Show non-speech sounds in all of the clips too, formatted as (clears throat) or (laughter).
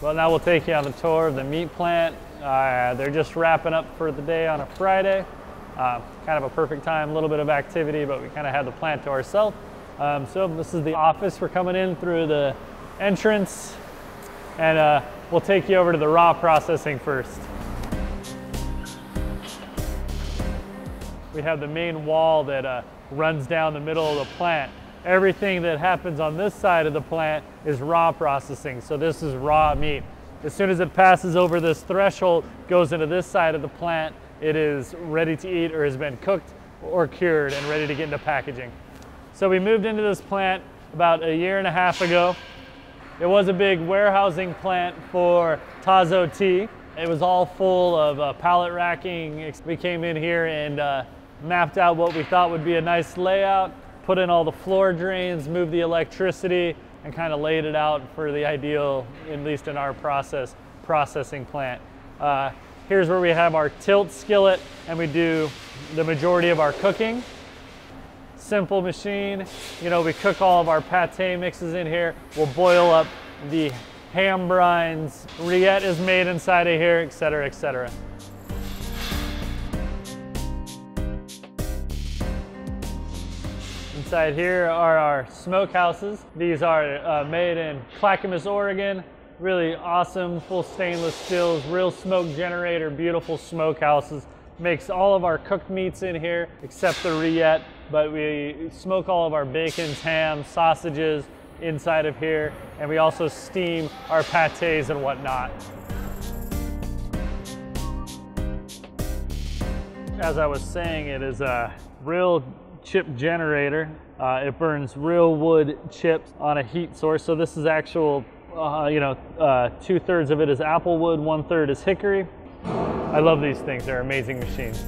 Well, now we'll take you on a tour of the meat plant. Uh, they're just wrapping up for the day on a Friday. Uh, kind of a perfect time, a little bit of activity, but we kind of had the plant to ourselves. Um, so this is the office. We're coming in through the entrance and uh, we'll take you over to the raw processing first. We have the main wall that uh, runs down the middle of the plant everything that happens on this side of the plant is raw processing. So this is raw meat. As soon as it passes over this threshold, goes into this side of the plant, it is ready to eat or has been cooked or cured and ready to get into packaging. So we moved into this plant about a year and a half ago. It was a big warehousing plant for Tazo tea. It was all full of uh, pallet racking. We came in here and uh, mapped out what we thought would be a nice layout put in all the floor drains, moved the electricity, and kind of laid it out for the ideal, at least in our process, processing plant. Uh, here's where we have our tilt skillet and we do the majority of our cooking. Simple machine. You know, we cook all of our pate mixes in here. We'll boil up the ham brines. Rillette is made inside of here, et cetera, here are our smokehouses. These are uh, made in Clackamas, Oregon. Really awesome, full stainless steels, real smoke generator, beautiful smokehouses. Makes all of our cooked meats in here except the rillette, but we smoke all of our bacons, ham, sausages inside of here, and we also steam our pates and whatnot. As I was saying, it is a real chip generator. Uh, it burns real wood chips on a heat source. So this is actual, uh, you know, uh, two thirds of it is apple wood, one third is hickory. I love these things, they're amazing machines.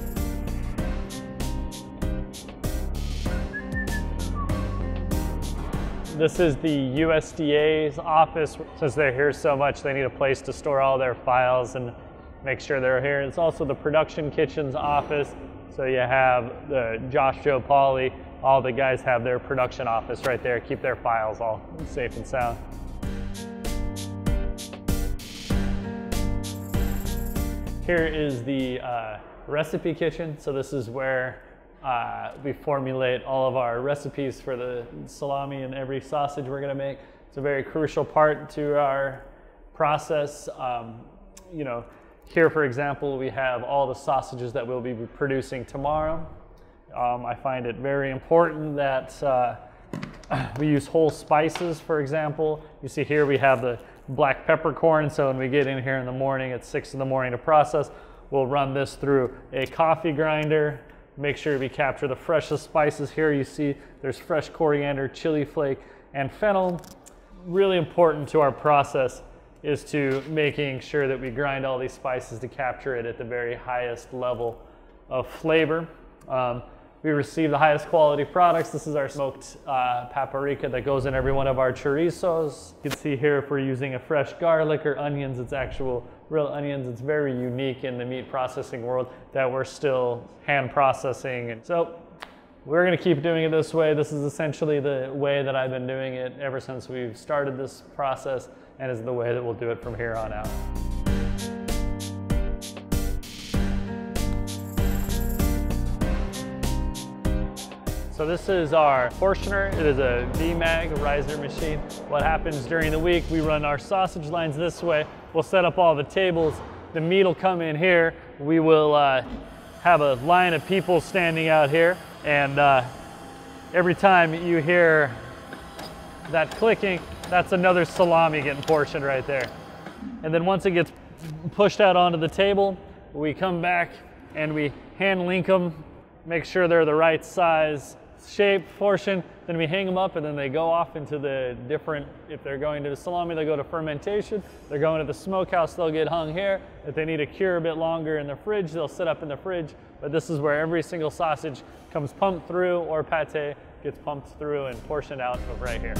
This is the USDA's office. Since they're here so much, they need a place to store all their files and make sure they're here. It's also the production kitchen's office. So you have the Josh Joe Pauly, all the guys have their production office right there, keep their files all safe and sound. Here is the uh, recipe kitchen. So this is where uh, we formulate all of our recipes for the salami and every sausage we're gonna make. It's a very crucial part to our process. Um, you know, here, for example, we have all the sausages that we'll be producing tomorrow. Um, I find it very important that uh, (clears throat) we use whole spices, for example. You see here we have the black peppercorn, so when we get in here in the morning at 6 in the morning to process, we'll run this through a coffee grinder, make sure we capture the freshest spices. Here you see there's fresh coriander, chili flake, and fennel. Really important to our process is to making sure that we grind all these spices to capture it at the very highest level of flavor. Um, we receive the highest quality products. This is our smoked uh, paprika that goes in every one of our chorizos. You can see here if we're using a fresh garlic or onions, it's actual real onions. It's very unique in the meat processing world that we're still hand processing. And so we're gonna keep doing it this way. This is essentially the way that I've been doing it ever since we've started this process and is the way that we'll do it from here on out. So this is our portioner. It is a Vemag Reiser machine. What happens during the week, we run our sausage lines this way. We'll set up all the tables. The meat will come in here. We will uh, have a line of people standing out here. And uh, every time you hear that clicking, that's another salami getting portioned right there. And then once it gets pushed out onto the table, we come back and we hand link them, make sure they're the right size, shape, portion, then we hang them up and then they go off into the different, if they're going to the salami, they go to fermentation. They're going to the smokehouse, they'll get hung here. If they need to cure a bit longer in the fridge, they'll sit up in the fridge. But this is where every single sausage comes pumped through or pate gets pumped through and portioned out of right here.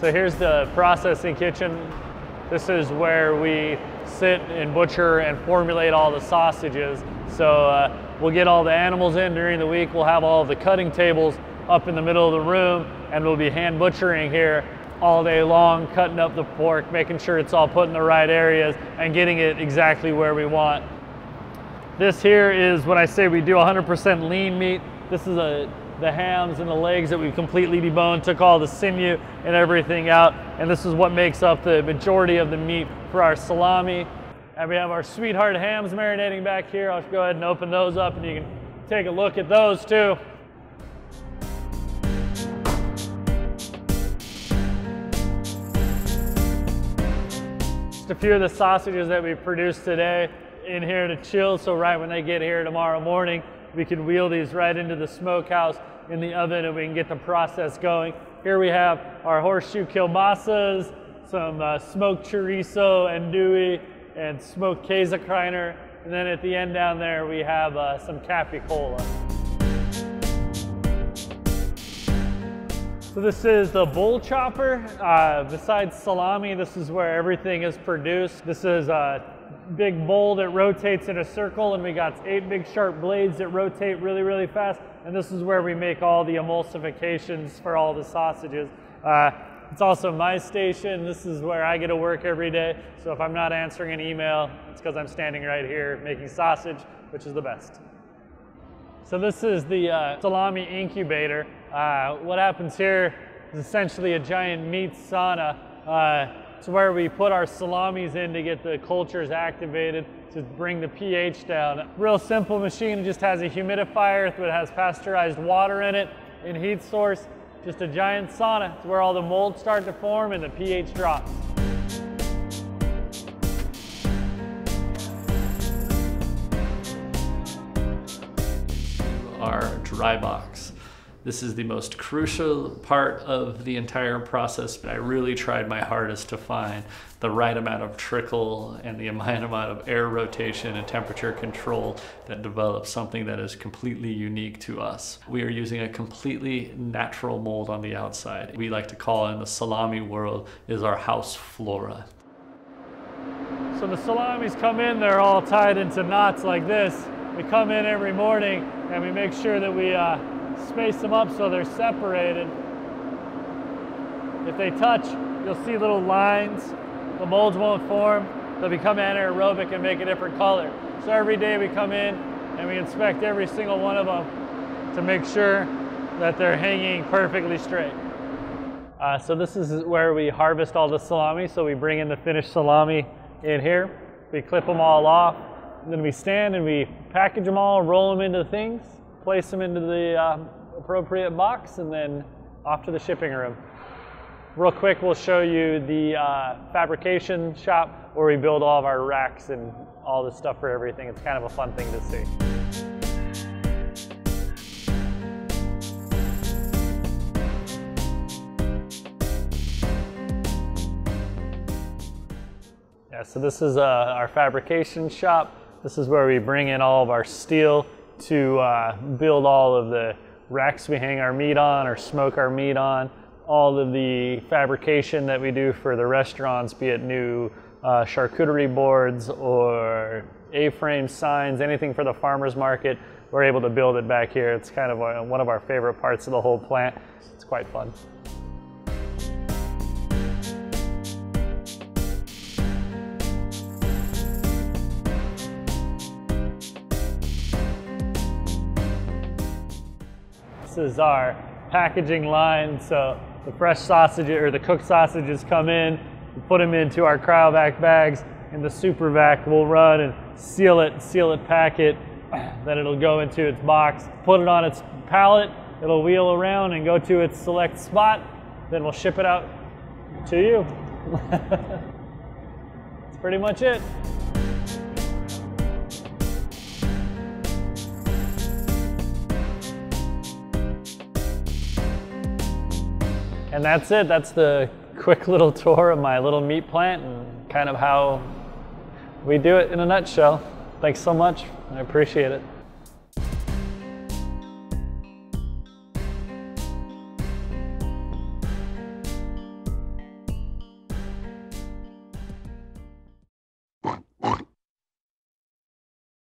So here's the processing kitchen. This is where we sit and butcher and formulate all the sausages. So uh, we'll get all the animals in during the week. We'll have all the cutting tables up in the middle of the room and we'll be hand butchering here all day long, cutting up the pork, making sure it's all put in the right areas and getting it exactly where we want. This here is when I say we do 100% lean meat. This is a the hams and the legs that we completely deboned, took all the sinew and everything out. And this is what makes up the majority of the meat for our salami. And we have our sweetheart hams marinating back here. I'll go ahead and open those up and you can take a look at those too. Just a few of the sausages that we produced today in here to chill. So right when they get here tomorrow morning, we can wheel these right into the smokehouse in the oven and we can get the process going. Here we have our horseshoe kielbasas, some uh, smoked chorizo and andouille, and smoked käsekrainer. And then at the end down there, we have uh, some capicola. So this is the bowl chopper. Uh, besides salami, this is where everything is produced. This is a big bowl that rotates in a circle and we got eight big sharp blades that rotate really, really fast. And this is where we make all the emulsifications for all the sausages. Uh, it's also my station. This is where I get to work every day. So if I'm not answering an email, it's because I'm standing right here making sausage, which is the best. So this is the uh, salami incubator. Uh, what happens here is essentially a giant meat sauna. It's where we put our salamis in to get the cultures activated to bring the pH down. Real simple machine, just has a humidifier that has pasteurized water in it, and heat source, just a giant sauna. It's where all the molds start to form and the pH drops. Our dry box. This is the most crucial part of the entire process, but I really tried my hardest to find the right amount of trickle and the amount of air rotation and temperature control that develops something that is completely unique to us. We are using a completely natural mold on the outside. We like to call in the salami world is our house flora. So the salamis come in, they're all tied into knots like this. We come in every morning and we make sure that we uh, space them up so they're separated. If they touch, you'll see little lines. The molds won't form. They'll become anaerobic and make a different color. So every day we come in and we inspect every single one of them to make sure that they're hanging perfectly straight. Uh, so this is where we harvest all the salami. So we bring in the finished salami in here. We clip them all off. And then we stand and we package them all, roll them into things place them into the uh, appropriate box, and then off to the shipping room. Real quick, we'll show you the uh, fabrication shop where we build all of our racks and all the stuff for everything. It's kind of a fun thing to see. Yeah, so this is uh, our fabrication shop. This is where we bring in all of our steel to uh, build all of the racks we hang our meat on or smoke our meat on, all of the fabrication that we do for the restaurants, be it new uh, charcuterie boards or A-frame signs, anything for the farmer's market, we're able to build it back here. It's kind of one of our favorite parts of the whole plant. It's quite fun. Is our packaging line. So the fresh sausage or the cooked sausages come in, we put them into our cryovac bags, and the super vac will run and seal it, seal it, pack it. (clears throat) Then it'll go into its box, put it on its pallet, it'll wheel around and go to its select spot. Then we'll ship it out to you. (laughs) That's pretty much it. And that's it. That's the quick little tour of my little meat plant and kind of how we do it in a nutshell. Thanks so much. I appreciate it.